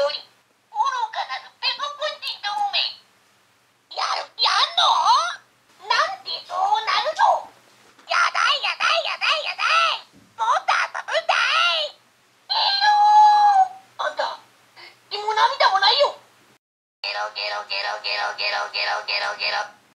より愚かなるペコチやるやんの？なんでそうなるの？やだいやだいやだいやだい。もっと遊ぶんだい。いいよあんた涙もないよ。ゲロゲロゲロゲロゲロゲロゲロゲロ。